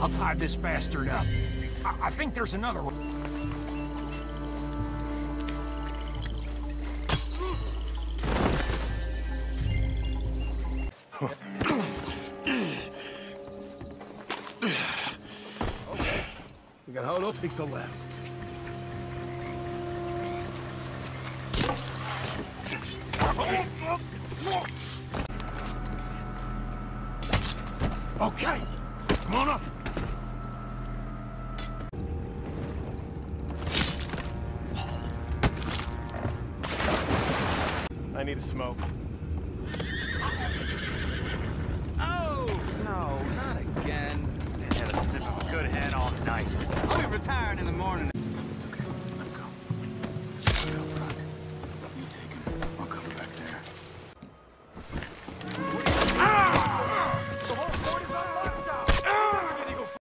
I'll tie this bastard up. I, I think there's another one. We can hold up. Take the left. Okay, come on up. I need a smoke. Oh, no, not again. Man had a sniff of good head all night. I'll be retiring in the morning.